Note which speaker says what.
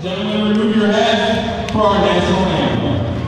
Speaker 1: Gentlemen, remove your hats for our national anthem.